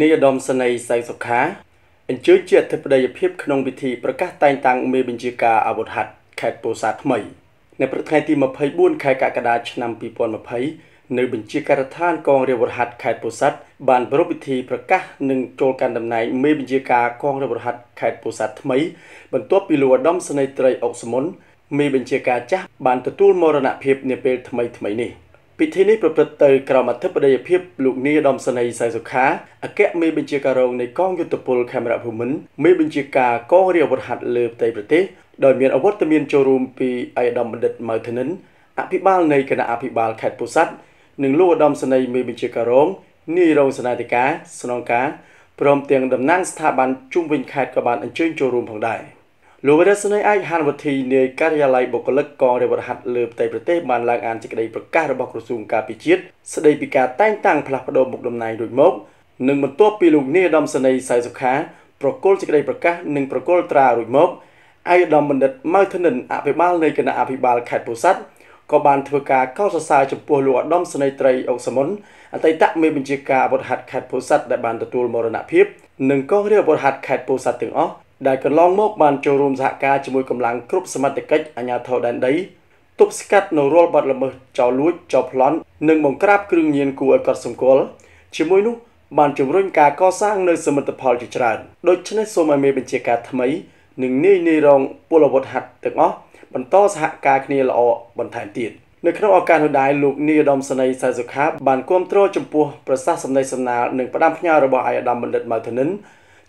នាយឧត្តមសេនីយ៍សៃសុខាអញ្ជើញជាអធិបតីភាពក្នុងពិធីប្រកាសតែងតាំងមេបញ្ជាការអាវុធហត្ថខេត្តពោធិ៍សាត់ថ្មីនៅព្រឹកថ្ងៃទី24ខែកក្កដាឆ្នាំ2020នៅបញ្ជាការដ្ឋានកងរាជវុធហត្ថខេត្តពោធិ៍សាត់បានប្រារព្ធពិធីប្រកាសនិងចូលកាន់តំណែងមេបញ្ជាការកងរាជវុធហត្ថខេត្តពោធិ៍សាត់ថ្មីបន្ទាប់ពីលោកឧត្តមសេនីយ៍ត្រីអុកសមុនមេបញ្ជាការចាស់បានទទួលមរណភាពនាពេលថ្មីថ្មីនេះ ពិធីនេះប្រព្រឹត្តទៅក្រោមអធិបតីភាពលោកនាយឧត្តមសេនីយ៍សៃសុខាអគ្គមេបញ្ជាការរងនៃកងយុទ្ធពលខេមរៈភូមិន្ទមេបញ្ជាការកងរាជអាវុធហត្ថលើផ្ទៃប្រទេសដោយមានអវត្តមានចូលរួមពីអាយដាមបណ្ឌិតម៉ៅធនិនអភិបាលនៃគណៈអភិបាលខេត្តពោធិ៍សាត់និងលោកឧត្តមសេនីយ៍មេបញ្ជាការរងនាយរងសេនាធិការស្នងការព្រមទាំងតំណាងស្ថាប័នជុំវិញខេត្តក៏បានអញ្ជើញចូលរួមផងដែរ។ លោកវិរស្នៃឯកហានវធីនាយការិយាល័យបុគ្គលិកកងរាជវរហ័តលើផ្ទៃប្រទេសបានឡើងអានសេចក្តីប្រកាសរបស់ក្រសួងការពិជាតិស្តីពីការតែងតាំងផ្លាស់ប្តូរមុខតំណែងរួចមកនិងបន្ទាប់ពីលោកនាយឧត្តមសេនីយ៍សៃសុខាប្រគល់សេចក្តីប្រកាសនិងប្រគល់ត្រារួចមកឯកឧត្តមបណ្ឌិតម៉ៅធនិនអភិបាលនៃគណៈអភិបាលខេត្តពោធិ៍សាត់ក៏បានធ្វើការកោតសរសើរចំពោះលោកឧត្តមសេនីយ៍ត្រីអុកសមុនអតីតមេបញ្ជាការអាវុធហត្ថខេត្តពោធិ៍សាត់ដែលបានទទួលមរណភាពនិងកងរាជអាវុធហត្ថខេត្តពោធិ៍សាត់ទាំងអស់ ដែលកន្លងមកបានចូលរួមសហការជាមួយកម្លាំងគ្រប់សមត្ថកិច្ចអាជ្ញាធរដែនដីទប់ស្កាត់នៅរាល់បទល្មើសចោរលួចចោរប្លន់និងបង្ក្រាបគ្រឿងញៀនគួរឲ្យកត់សម្គាល់ជាមួយនោះបានជំរុញការកសាងនៅសមិទ្ធផលជាច្រើនដូច្នេះសូមឲ្យមេបញ្ជាការថ្មីនិងនាយនាយរងពលវុធហັດទាំងអស់បន្តសហការគ្នាល្អបន្ថែមទៀតនៅក្នុងឱកាសនោះដែរលោកនាយឧត្តមសេនីយ៍សៃសុខាបានគាំទ្រចំពោះប្រសាសន៍សម្ដីសំណាលនិងផ្ដាំផ្ញើរបស់អាយដាមបណ្ឌិតម៉ៅធនិន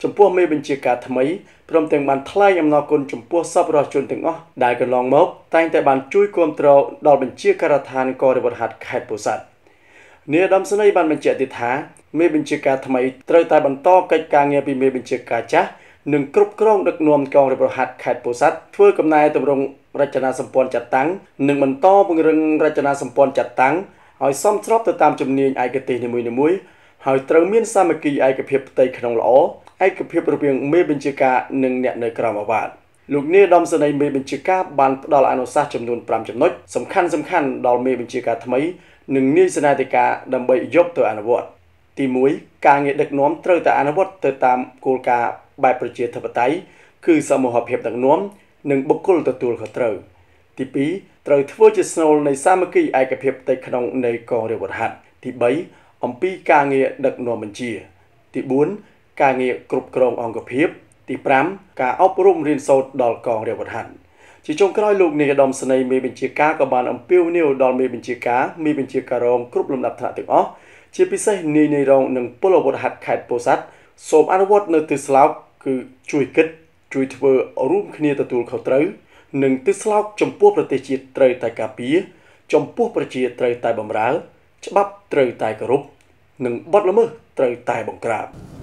ចំពោះមេបញ្ជាការថ្មីព្រមទាំងបានថ្លែងអំណរគុណចំពោះសប្បុរសជនទាំងអស់ដែលកន្លងមកតែងតែបានជួយគាំទ្រដល់បញ្ជាការដ្ឋានកងរាជវុធហត្ថខេត្តពោធិ៍សាត់នាយឧត្តមសេនីយ៍បានបញ្ជាក់ទៀតថាមេបញ្ជាការថ្មីត្រូវតែបន្តកិច្ចការងារពីមេបញ្ជាការចាស់និងគ្រប់គ្រងដឹកនាំកងរាជវុធហត្ថខេត្តពោធិ៍សាត់ធ្វើកំណែតម្រង់រចនាសម្ព័ន្ធចាត់តាំងនិងបន្តពង្រឹងរចនាសម្ព័ន្ធចាត់តាំងឲ្យសមស្របទៅតាមជំនាញឯកទេសនីមួយៗហើយត្រូវមានសាមគ្គីឯកភាពផ្ទៃក្នុងល្អ ឯកភាពរវាងមេបញ្ជាការនិងអ្នកនៅក្រោមអាវ៉ាតលោកនាយដំសនីមេបញ្ជាការបានផ្ដល់អនុសាសន៍ចំនួន5ចំណុចសំខាន់សំខាន់ដល់មេបញ្ជាការថ្មីនិងនាយសេនាធិការដើម្បីយកទៅអនុវត្តទី1ការងារដឹកនាំត្រូវតែអនុវត្តទៅតាមគោលការណ៍បែបប្រជាធិបតេយ្យគឺសមូហភាពដឹកនាំនិងបុគ្គលទទួលខុសត្រូវទី2ត្រូវធ្វើជាស្នូលនៃសាមគ្គីឯកភាពផ្ទៃក្នុងនៃកងរាជវុធហត្ថទី3អំពីការងារដឹកនាំបញ្ជា ទី4 ការងារគ្រប់គ្រងអង្គភាព ទី5ការអប់រំរៀនសូត្រដល់កងរាជវុធហត្ថជាចុងក្រោយលោកនាយឧត្តមសេនីយ៍មេបញ្ជាការក៏បានអំពាវនាវដល់មេបញ្ជាការមេបញ្ជាការរងគ្រប់លំដាប់ថ្នាក់ទាំងអស់ជាពិសេសនាយនាយរងនិងពលវុធហត្ថខេត្តពោធិ៍សាត់សូមអនុវត្តនៅទិសស្លោកគឺជួយគិត ជួយធ្វើរួមគ្នាទទួលខុសត្រូវនិងទិសស្លោកចំពោះប្រទេសជាតិត្រូវតែការពារចំពោះប្រជាត្រូវតែបម្រើ ច្បាប់ត្រូវតែគោរពនិងបទល្មើសត្រូវតែបង្ក្រាប។